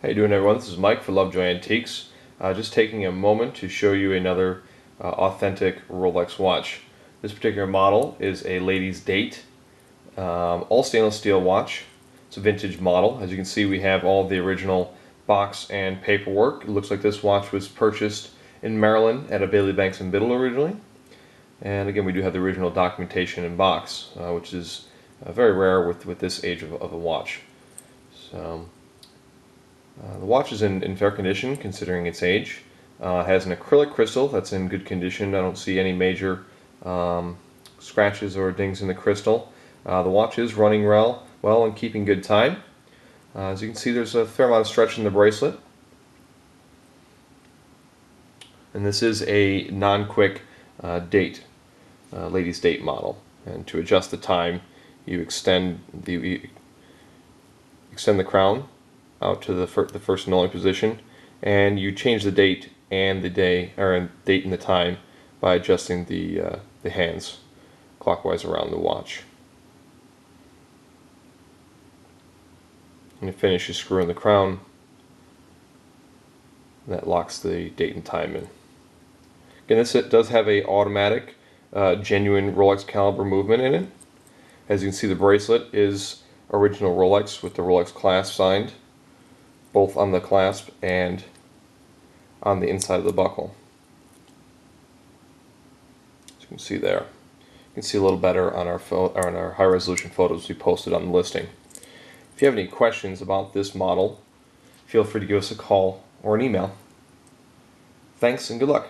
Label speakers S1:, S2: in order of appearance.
S1: How you doing everyone? This is Mike for Lovejoy Antiques. Uh, just taking a moment to show you another uh, authentic Rolex watch. This particular model is a lady's date, um, all stainless steel watch. It's a vintage model. As you can see we have all the original box and paperwork. It looks like this watch was purchased in Maryland at a Bailey Banks and Biddle originally. And again we do have the original documentation in box, uh, which is uh, very rare with, with this age of, of a watch. So, uh, the watch is in, in, fair condition considering its age. Uh, has an acrylic crystal that's in good condition. I don't see any major um, scratches or dings in the crystal. Uh, the watch is running well, well and keeping good time. Uh, as you can see, there's a fair amount of stretch in the bracelet. And this is a non-quick uh, date, lady's date model. And to adjust the time, you extend the you extend the crown out to the, fir the first only position, and you change the date and the day, or date and the time, by adjusting the uh, the hands clockwise around the watch. And to finish, you screw in the crown. That locks the date and time in. Again, this does have a automatic, uh, genuine Rolex caliber movement in it. As you can see, the bracelet is original Rolex with the Rolex clasp signed, both on the clasp and on the inside of the buckle. As you can see there. You can see a little better on our, on our high resolution photos we posted on the listing. If you have any questions about this model, feel free to give us a call or an email. Thanks and good luck.